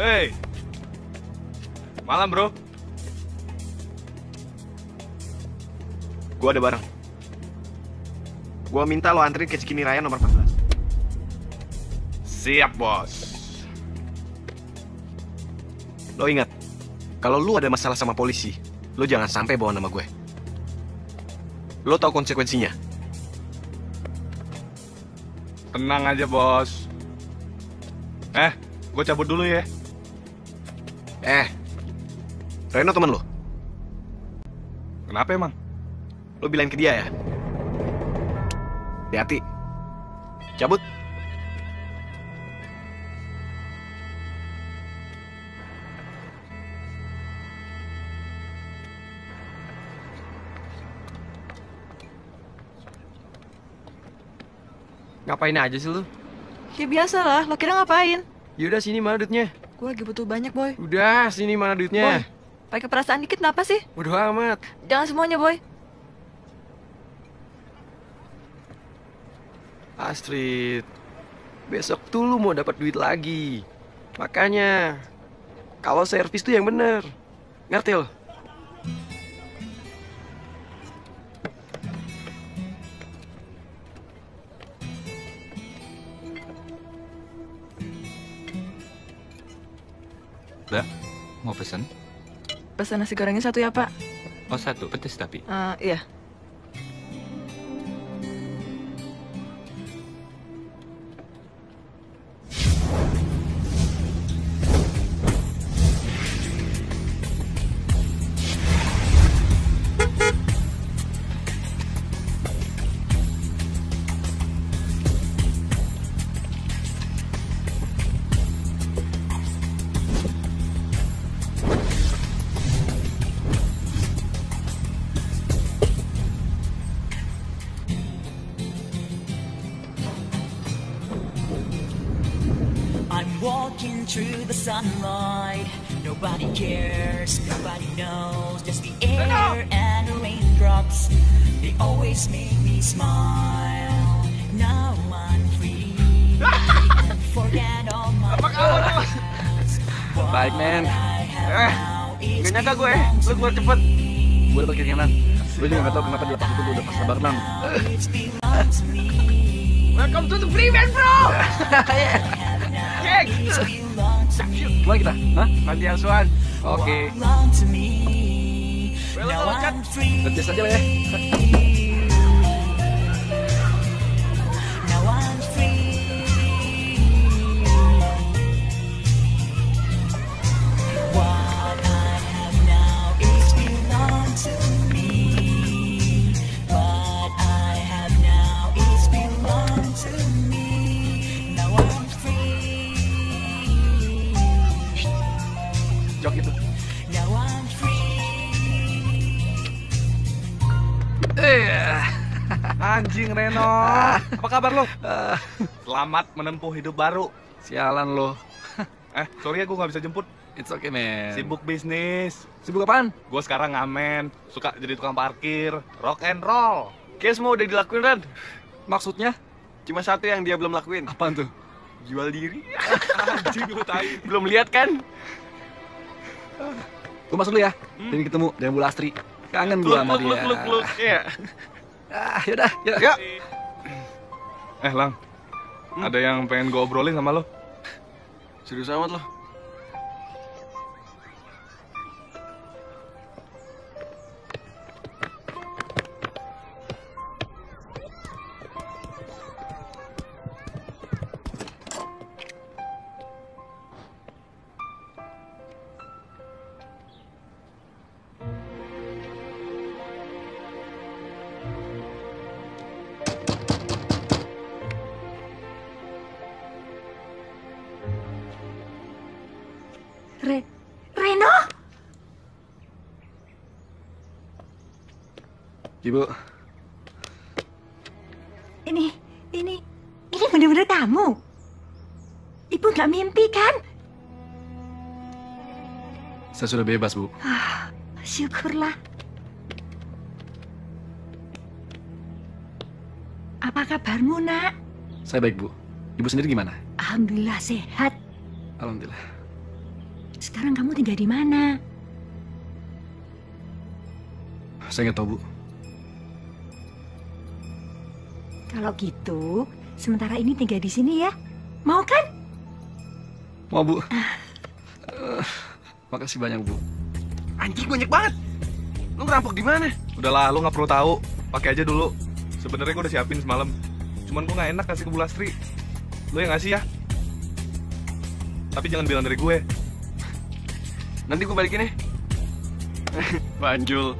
Hey. Malam, bro. Gua ada barang. Gua minta lo anterin ke Cikini Raya nomor 14. Siap, bos. Lo ingat, kalau lu ada masalah sama polisi, lo jangan sampai bawa nama gue. Lo tahu konsekuensinya. Tenang aja, bos. Eh, gue cabut dulu ya. Eh, Reno temen lo. Kenapa emang? Lo bilang ke dia ya. Hati-hati. Cabut. Ngapain aja sih lu? Ya biasa lah, lo kira ngapain? Yaudah sini mana duitnya? Gue lagi butuh banyak, Boy. Udah sini mana Boy, duitnya? pakai perasaan dikit kenapa sih? Bodoh amat. Jangan semuanya, Boy. Astrid, besok tuh lu mau dapat duit lagi. Makanya, kalau servis tuh yang bener. Ngerti lo? Mbak, mau pesen? Pesan nasi gorengnya satu ya, Pak. Oh satu, pedes tapi. Eh, iya. Walking through the sunlight. Nobody cares, nobody knows. Just the air and the raindrops. They always make me smile. Now I'm free and forget all my. Baik, men. Eh, Gak nyangka gue, lu keluar cepet. Gue udah kiri kanan. Gue juga gak tau kenapa di lapas itu gue udah pas enam. Welcome to the free man, bro! Cek! Kita? Hah? Panti asuhan. Oke. Well, loncat. Kerja saja lah ya. Anjing Reno. Apa kabar lo? Selamat menempuh hidup baru. Sialan lo. Eh, sorry ya gue nggak bisa jemput. It's okay, man. Sibuk bisnis. Sibuk apaan? Gue sekarang ngamen, suka jadi tukang parkir, rock and roll. Kayak semua udah dilakuin, Ran. Maksudnya? Cuma satu yang dia belum lakuin. Apaan tuh? Jual diri. Anjing lu tai. Belum lihat kan? Gue masuk dulu ya. Pengen ketemu dengan Bu Lastri. Kangen gue Luk, sama dia. luk, luk, luk. Iya. Ah, yaudah, yuk. Yuk. Eh, Lang. Ada yang pengen gue obrolin sama lo. Serius amat lo. Ibu, Ini, ini, ini bener-bener kamu? Ibu nggak mimpi kan? saya sudah bebas, Bu. Ah, syukurlah. Apa kabarmu, nak? Saya baik, Bu. Ibu sendiri gimana? Alhamdulillah sehat. Alhamdulillah. Sekarang kamu tinggal di mana? Saya nggak tahu, Bu. Kalau gitu, sementara ini tinggal di sini ya. Mau kan? Mau, Bu. Eh, makasih banyak, Bu. Anjing banyak banget. Lu ngerampok di mana? Udahlah, lu nggak perlu tahu. Pakai aja dulu. Sebenarnya gue udah siapin semalam. Cuman gue nggak enak kasih ke Bu Lastri. Lu yang ngasih ya. Tapi jangan bilang dari gue. Nanti gue balikin ya. Banjul.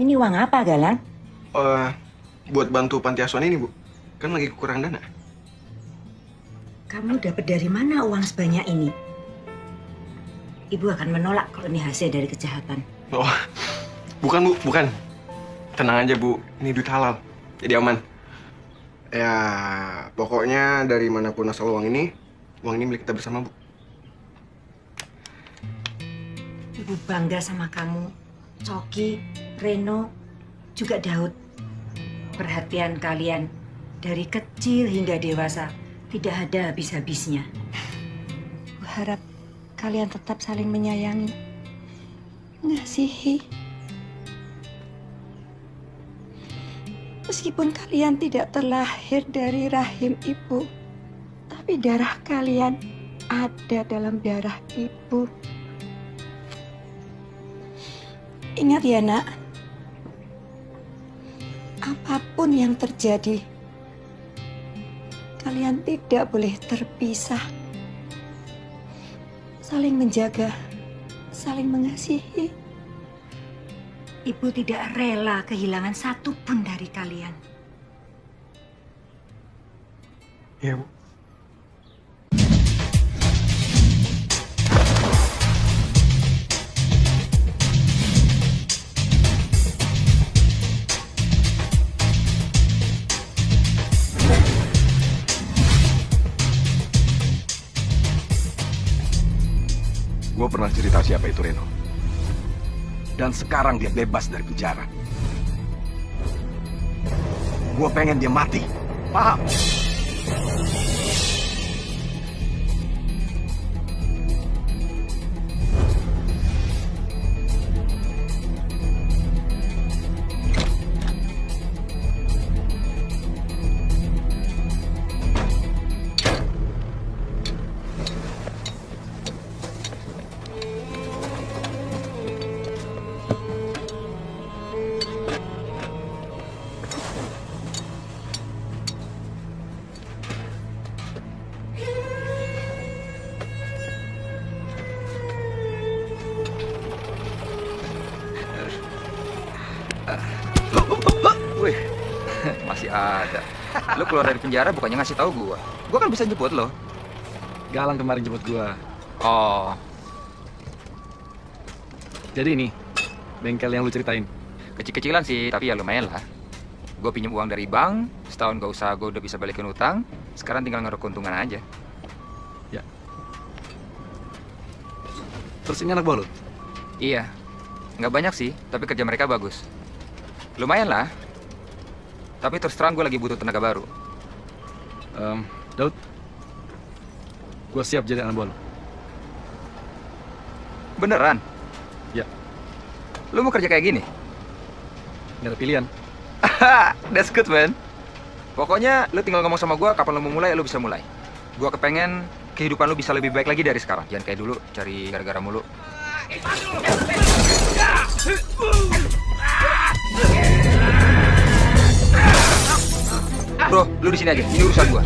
Ini uang apa, Galang? Eh, buat bantu panti asuhan ini, Bu. Kan lagi kekurangan dana. Kamu dapat dari mana uang sebanyak ini? Ibu akan menolak kalau ini hasil dari kejahatan. Oh, bukan, Bu. Bukan. Tenang aja, Bu. Ini duit halal. Jadi aman. Ya, pokoknya dari mana pun asal uang ini, uang ini milik kita bersama, Bu. Ibu bangga sama kamu, Coki, Reno, juga Daud. Perhatian kalian dari kecil hingga dewasa tidak ada habis-habisnya. Harap kalian tetap saling menyayangi, mengasihi. Meskipun kalian tidak terlahir dari rahim ibu, tapi darah kalian ada dalam darah ibu. Ingat ya nak, apa pun yang terjadi, kalian tidak boleh terpisah. Saling menjaga, saling mengasihi. Ibu tidak rela kehilangan satu pun dari kalian. Iya, Bu. Pernah cerita siapa itu Reno. Dan sekarang dia bebas dari penjara. Gue pengen dia mati. Paham? Wih, masih ada. Lo keluar dari penjara bukannya ngasih tahu gua. Gua kan bisa jemput lo. Galang kemarin jemput gue. Oh, Jadi ini, bengkel yang lu ceritain. kecil-kecilan sih, tapi ya lumayan lah. Gue pinjam uang dari bank, setahun gak usah gue udah bisa balikin utang. Sekarang tinggal ngeruk keuntungan aja. Terus ini anak buah lu? Iya, nggak banyak sih, tapi kerja mereka bagus. Lumayan lah. Tapi terus terang gue lagi butuh tenaga baru. Em, Daud, gue siap jadi anak buah. Beneran? Ya. Lu mau kerja kayak gini? Gak ada pilihan. That's good, man. Pokoknya lu tinggal ngomong sama gua kapan lu mau mulai, lu bisa mulai. Gua kepengen kehidupan lu bisa lebih baik lagi dari sekarang. Jangan kayak dulu cari gara-gara mulu. Bro, lu di sini aja. Ini urusan gua.